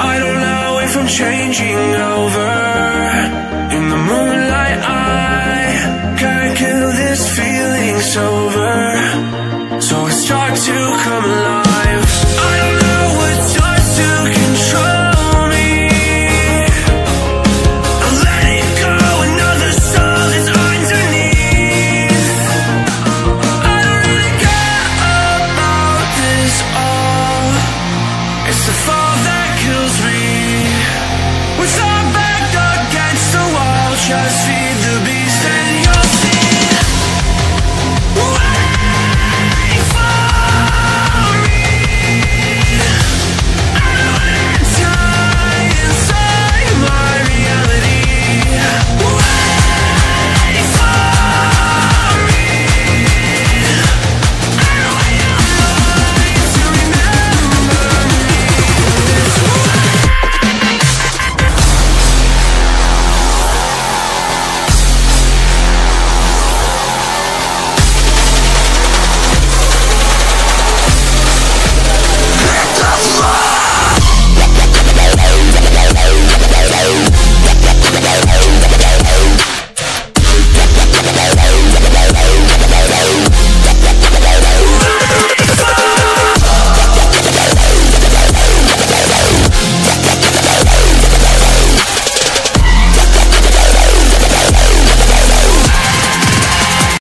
I don't know if I'm changing over.